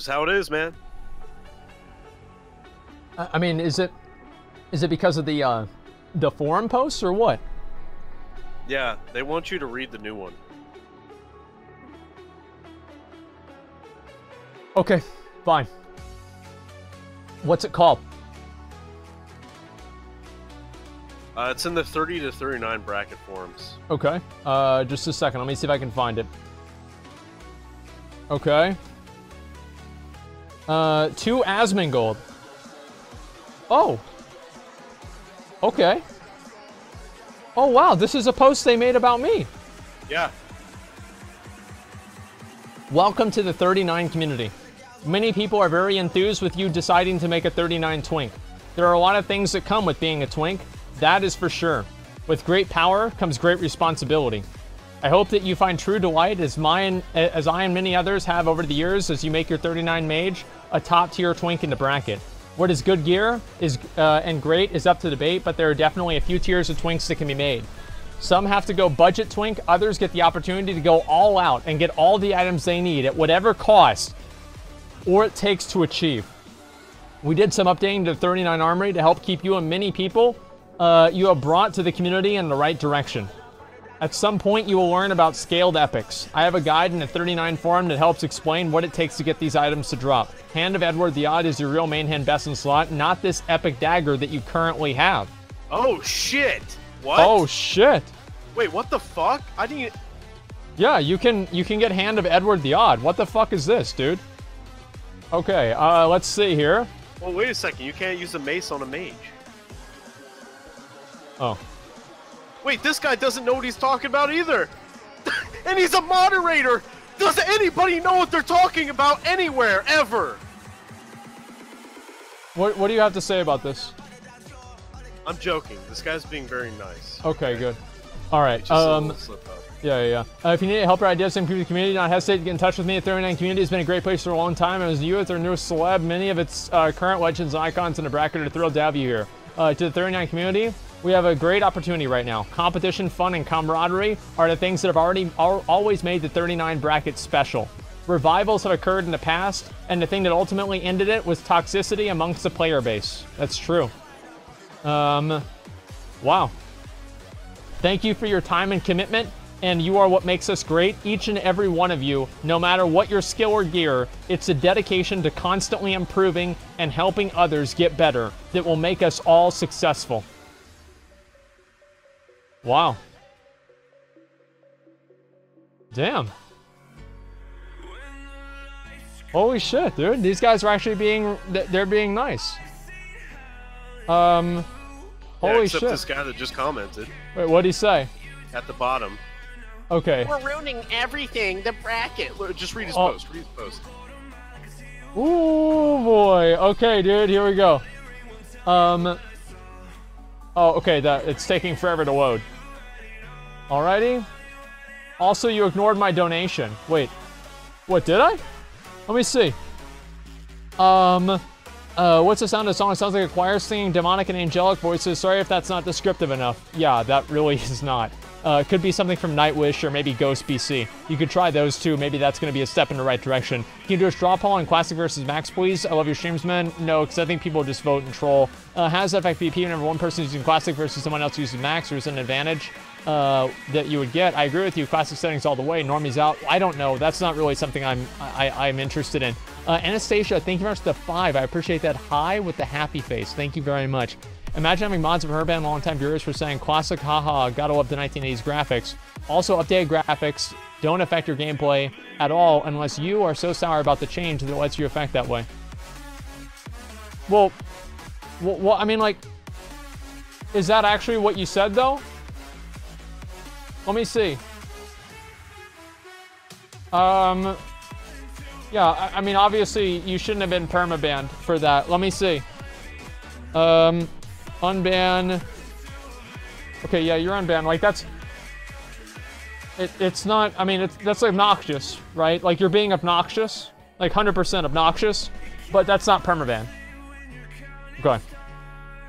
Just how it is, man. I I mean, is it is it because of the uh, the forum posts or what? Yeah, they want you to read the new one. Okay, fine. What's it called? Uh, it's in the 30 to 39 bracket forums. Okay. Uh, just a second. Let me see if I can find it. Okay. Uh, two Asmongold. Oh. Okay. Oh wow, this is a post they made about me. Yeah. Welcome to the 39 community. Many people are very enthused with you deciding to make a 39 twink. There are a lot of things that come with being a twink, that is for sure. With great power comes great responsibility. I hope that you find true delight as mine as I and many others have over the years as you make your 39 mage a top tier twink in the bracket. What is good gear is uh, and great is up to debate, but there are definitely a few tiers of twinks that can be made. Some have to go budget twink, others get the opportunity to go all out and get all the items they need at whatever cost or it takes to achieve. We did some updating to 39 Armory to help keep you and many people uh, you have brought to the community in the right direction. At some point, you will learn about scaled epics. I have a guide in the 39 forum that helps explain what it takes to get these items to drop. Hand of Edward the Odd is your real main hand best in slot, not this epic dagger that you currently have. Oh shit! What? Oh shit! Wait, what the fuck? I didn't. Yeah, you can you can get Hand of Edward the Odd. What the fuck is this, dude? Okay, uh, let's see here. Well, wait a second. You can't use a mace on a mage. Oh, Wait, this guy doesn't know what he's talking about either. and he's a moderator. Does anybody know what they're talking about anywhere ever? what what do you have to say about this? I'm joking. This guy's being very nice. Okay, good. All right. Just a Um, little slip up. Yeah, yeah. yeah. Uh, if you need help or ideas improve the community, don't hesitate to get in touch with me. The 39 community has been a great place for a long time. As you, as our newest celeb, many of its uh, current legends and icons in the bracket are thrilled to have you here. Uh, to the 39 community, we have a great opportunity right now. Competition, fun, and camaraderie are the things that have already al- always made the 39 bracket special. Revivals have occurred in the past, and the thing that ultimately ended it was toxicity amongst the player base. That's true. Um, wow. Thank you for your time and commitment, and you are what makes us great. Each and every one of you, no matter what your skill or gear, it's a dedication to constantly improving and helping others get better that will make us all successful. Wow. Damn. Holy shit, dude. These guys are actually being... They're being nice. Um, Yeah, holy except shit. this guy that just commented Wait, what'd he say? at the bottom. Okay. We're ruining everything. The bracket. Look, Just read his Oh. post. Read his post. Ooh boy. Okay, dude. Here we go. Um. Oh, okay. That it's taking forever to load. Alrighty. Also, you ignored my donation. Wait. What did I? Let me see. Um. Uh, what's the sound of the song? It sounds like a choir singing demonic and angelic voices. Sorry if that's not descriptive enough. Yeah, that really is not. Uh, could be something from Nightwish or maybe Ghost BC. You could try those too. Maybe that's going to be a step in the right direction. Can you do a straw poll on Classic versus Max, please? I love your streams, man. No, because I think people just vote and troll. Uh, how does whenever one person is using Classic versus someone else using Max, or is an advantage uh, that you would get? I agree with you. Classic settings all the way. Normies out. I don't know. That's not really something I'm I, I'm interested in. Uh, Anastasia, thank you very much for the five. I appreciate that. Hi with the happy face. Thank you very much. Imagine having mods of Herban longtime viewers for saying classic haha gotta love the 1980s graphics. Also updated graphics don't affect your gameplay at all unless you are so sour about the change that it lets you affect that way. Well, well, well I mean like is that actually what you said though? Let me see. Um yeah, I, I mean obviously you shouldn't have been permabanned for that. Let me see. Um unban. Okay, yeah, you're unbanned. Like that's it, it's not I mean it's that's obnoxious, right? Like you're being obnoxious, like 100% obnoxious, but that's not permaban. Okay.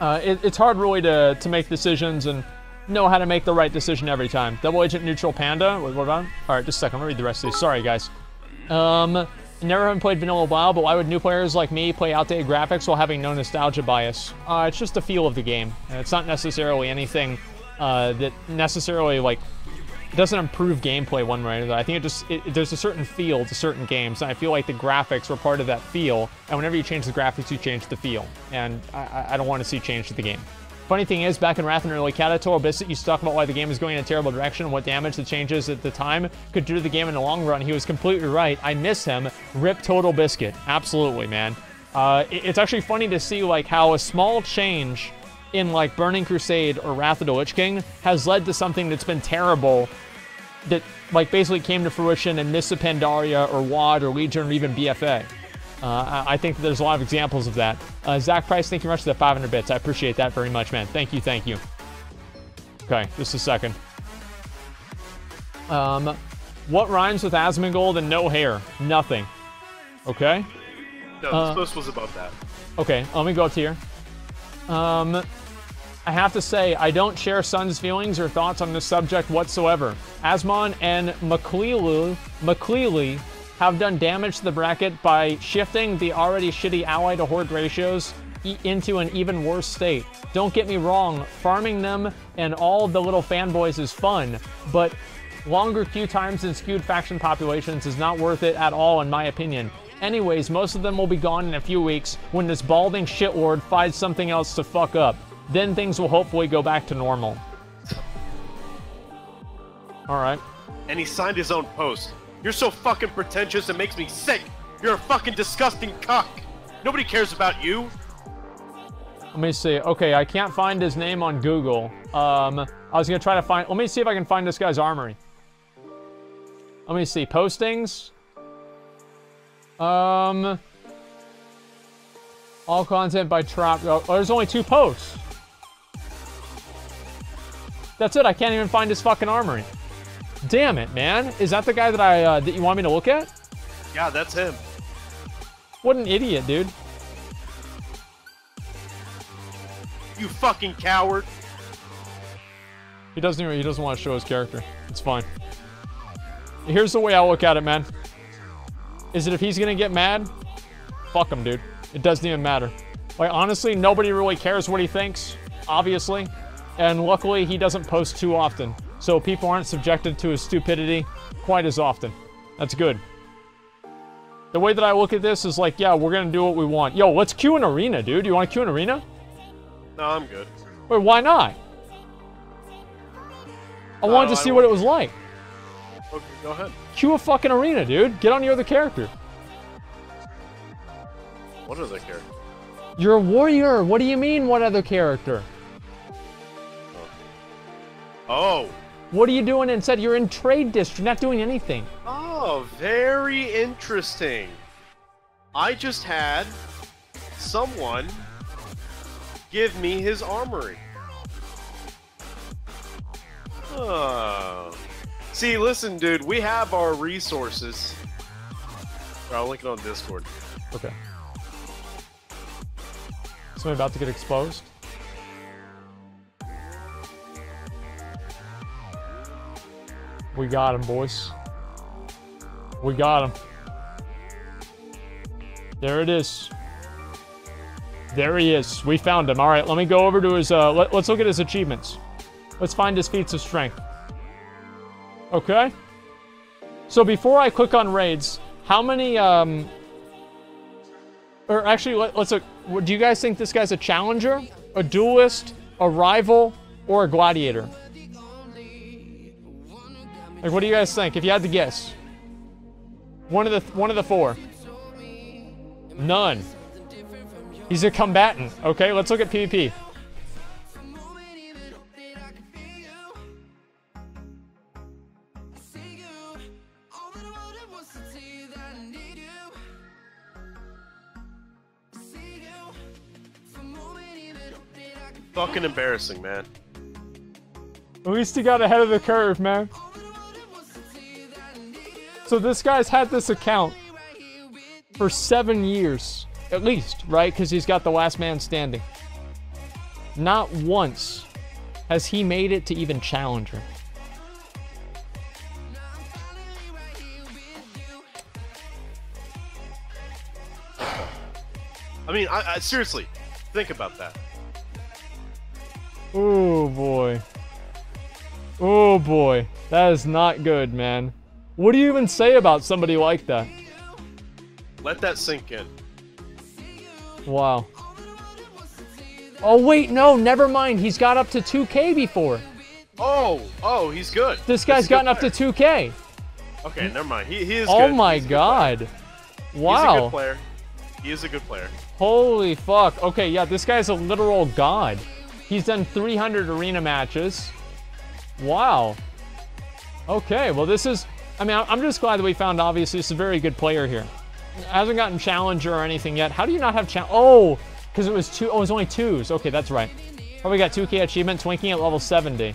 Uh, it, it's hard really to, to make decisions and know how to make the right decision every time. Double Agent Neutral Panda. What about? All right, just a second. Let me read the rest of these. Sorry, guys. Um, Never haven't played Vanilla WoW, but why would new players like me play outdated graphics while having no nostalgia bias? Uh, it's just the feel of the game. It's not necessarily anything uh, that necessarily like doesn't improve gameplay one way or another. I think it just it, there's a certain feel to certain games, and I feel like the graphics were part of that feel. And whenever you change the graphics, you change the feel, and I, I don't want to see change to the game. Funny thing is, back in Wrath and Early Catatol, Biscuit used to talk about why the game is going in a terrible direction and what damage the changes at the time could do to the game in the long run. He was completely right. I miss him. Rip TotalBiscuit. Absolutely, man. Uh, it's actually funny to see like how a small change in like Burning Crusade or Wrath of the Lich King has led to something that's been terrible that like basically came to fruition in of Pandaria or WoD or Legion or even BFA. Uh, I think there's a lot of examples of that. Uh, Zach Price, thank you very much for the 500 bits. I appreciate that very much, man. Thank you, thank you. Okay, just a second. Um, what rhymes with Asmongold and no hair? Nothing. Okay. No, uh, post was about that. Okay, let me go up here. Um, I have to say, I don't share Sun's feelings or thoughts on this subject whatsoever. Asmon and McCleely, McCleely have done damage to the bracket by shifting the already shitty ally to horde ratios into an even worse state. Don't get me wrong, farming them and all the little fanboys is fun, but longer queue times and skewed faction populations is not worth it at all in my opinion. Anyways, most of them will be gone in a few weeks when this balding shitlord finds something else to fuck up. Then things will hopefully go back to normal. Alright. And he signed his own post. You're so fucking pretentious it makes me sick. You're a fucking disgusting cock. Nobody cares about you. Let me see. Okay, I can't find his name on Google. Um, I was gonna try to find. Let me see if I can find this guy's armory. Let me see postings. Um, all content by Trap. Oh, there's only two posts. That's it. I can't even find his fucking armory. Damn it, man. Is that the guy that I uh, that you want me to look at? Yeah, that's him. What an idiot, dude. You fucking coward. He doesn't even he doesn't want to show his character. It's fine. Here's the way I look at it, man. Is it if he's gonna get mad? Fuck him, dude. It doesn't even matter. Like honestly, nobody really cares what he thinks, obviously. And luckily he doesn't post too often so people aren't subjected to his stupidity quite as often. That's good. The way that I look at this is like, yeah, we're gonna do what we want. Yo, let's queue an arena, dude. You want to queue an arena? No, I'm good. Wait, why not? I wanted to see what it was like. Okay, go ahead. Queue a fucking arena, dude. Get on your other character. What other character? You're a warrior. What do you mean, what other character? Oh. What are you doing instead? You're in trade district. You're not doing anything. Oh, very interesting. I just had someone give me his armory. Oh. See, listen, dude, we have our resources. I'll link it on Discord. Okay. Somebody about to get exposed? We got him, boys. We got him. There it is. There he is. We found him. All right, let me go over to his, uh, let, let's look at his achievements. Let's find his feats of strength. Okay. So before I click on raids, how many, um, or actually, let, us look, do you guys think this guy's a challenger, a duelist, a rival, or a gladiator? Like, what do you guys think? If you had to guess, one of the one of the four. None. He's a combatant. Okay, let's look at PvP. Fucking embarrassing, man. At least he got ahead of the curve, man. So this guy's had this account for seven years, at least, right? Because he's got the last man standing. Not once has he made it to even challenge challenger. I mean, I, I seriously, think about that. Oh boy. Oh boy. That is not good, man. What do you even say about somebody like that? Let that sink in. Wow. Oh wait, no, never mind. He's got up to 2k before. Oh, oh, he's good. This guy's He's gotten up to 2k. Okay, never mind. He, he is Oh good. my He's a good god. He's a good Wow. player. He is a good player. Holy fuck. Okay, yeah, this guy's a literal god. He's done 300 arena matches. Wow. Okay, well, this is. I mean, I'm just glad that we found obviously this is a very good player here. Hasn't gotten challenger or anything yet. How do you not have challenge? Oh, because it was two. Oh, it was only twos. Okay, that's right. Probably got 2K achievement, Twinking at level 70.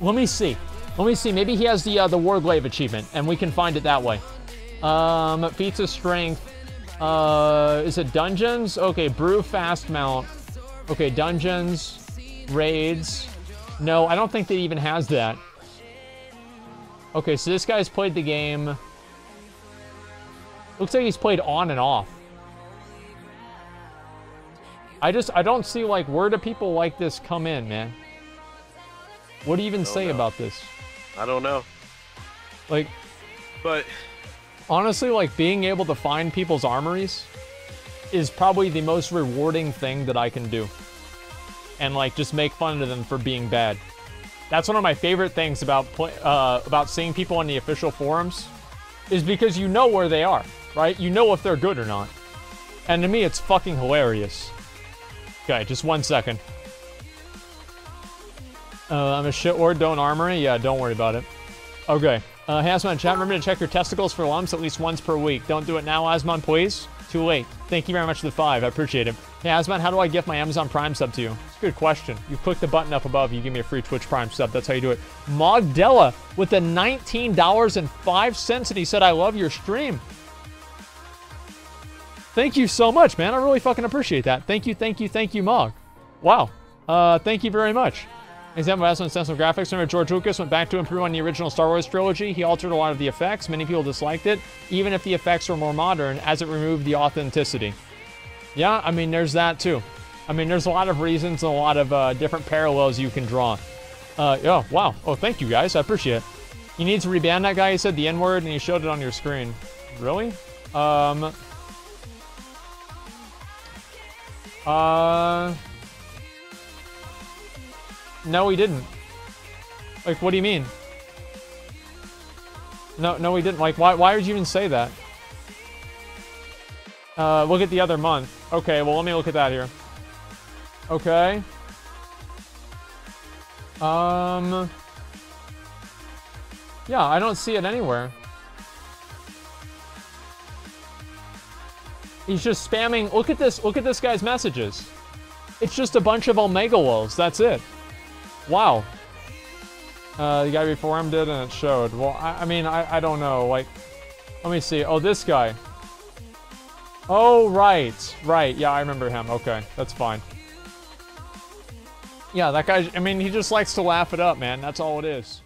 Let me see. Let me see. Maybe he has the uh, the Warglaive achievement, and we can find it that way. Um, feats of strength. Uh, is it dungeons? Okay, Brewfest mount. Okay, dungeons, raids. No, I don't think that even has that. Okay, so this guy's played the game. Looks like he's played on and off. I just I don't see like where do people like this come in, man? What do you even say know. about this? I don't know, Like but honestly, like being able to find people's armories is probably the most rewarding thing that I can do. And like just make fun of them for being bad. That's one of my favorite things about uh, about seeing people on the official forums, is because you know where they are, right? You know if they're good or not. And to me, it's fucking hilarious. Okay, just one second. Uh, I'm a shitward, don't armory? Yeah, don't worry about it. Okay. Uh, hey, Asmon, chat, remember to check your testicles for lumps at least once per week. Don't do it now, Asmon, please. Too late. Thank you very much for the five. I appreciate it. Hey, Asmon, how do I gift my Amazon Prime sub to you? It's a good question. You click the button up above, you give me a free Twitch Prime sub. That's how you do it. Mogdella with the $19.05, and he said, I love your stream. Thank you so much, man. I really fucking appreciate that. Thank you, thank you, thank you, Mog. Wow. Uh, thank you very much. Example of sensible graphics. Remember, George Lucas went back to improve on the original Star Wars trilogy. He altered a lot of the effects. Many people disliked it, even if the effects were more modern, as it removed the authenticity. Yeah, I mean, there's that too. I mean, there's a lot of reasons and a lot of uh, different parallels you can draw. Uh, oh, wow. Oh, thank you guys. I appreciate it. You need to reban that guy. He said the N word and he showed it on your screen. Really? Um. Uh. No, he didn't. Like, what do you mean? No, no, he didn't. Like, why, why would you even say that? Uh, look at the other month. Okay, well, let me look at that here. Okay. Um. Yeah, I don't see it anywhere. He's just spamming. Look at this. Look at this guy's messages. It's just a bunch of Omega Wolves. That's it. Wow. Uh, the guy before him did, and it showed. Well, I, I mean, I, I don't know. Like, let me see. Oh, this guy. Oh, right. Right. Yeah, I remember him. Okay, that's fine. Yeah, that guy, I mean, he just likes to laugh it up, man. That's all it is.